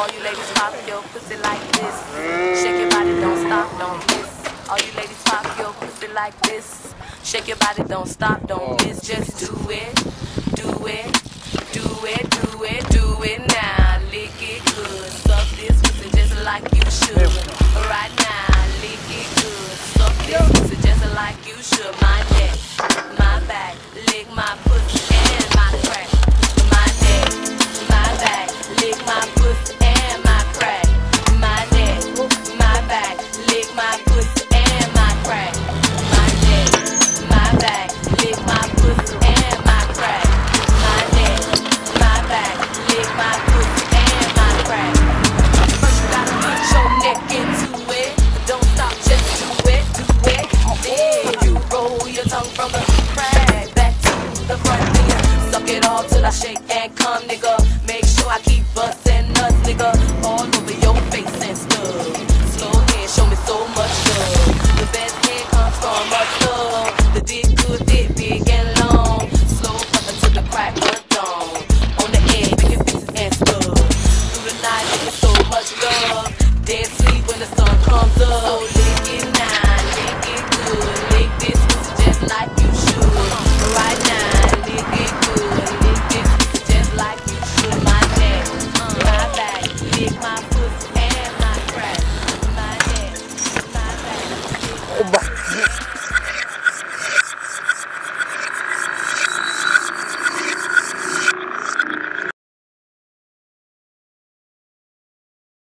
All you ladies pop your pussy like this. Shake your body, don't stop, don't miss. All you ladies pop your pussy like this. Shake your body, don't stop, don't miss. Just do it. Tongue from the crack back to the front. Then suck it all till I shake and come, nigga. Make sure I keep bustin' nuts, nigga, all over your face and stuff. Slow hand, show me so much love. The best head comes from a thug. The dick good, dick big and long. Slow fuckin' to the crack of dawn. On the edge, making faces and stuff. Through the night, making so much love. Dead sleep when the sun comes up. So 吧。